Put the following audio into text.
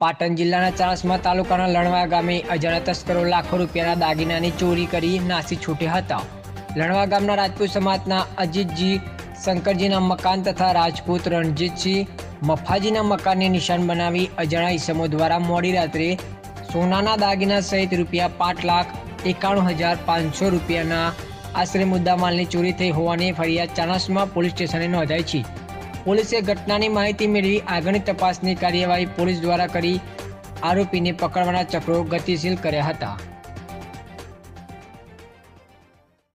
પાટણ જિલ્લાના ચાણસ્મા તાલુકાના લણવા ગામે અજાણ્યા તસ્કરો લાખો રૂપિયાના દાગીનાની ચોરી કરી નાસી છૂટ્યા હતા. લણવા ગામના રાજપૂત સમાજના અજીતજી, શંકરજીના મકાન તથા રાજપૂત રણજીતસિંહ મફાજીના મકાનને નિશાન બનાવી અજાણ્યા ઈસમો દ્વારા મોડી રાત્રે સોનાના દાગીના સહિત રૂપિયા પાંચ લાખ એકાણું હજાર પાંચસો રૂપિયાના આશરે મુદ્દામાલની ચોરી થઈ હોવાની ફરિયાદ ચાણસ્મા પોલીસ સ્ટેશને નોંધાઈ છે. પોલીસે ઘટનાની માહિતી મેળવી આગળની તપાસની કાર્યવાહી પોલીસ દ્વારા કરી આરોપીને પકડવાના ચક્રો ગતિશીલ કર્યા હતા.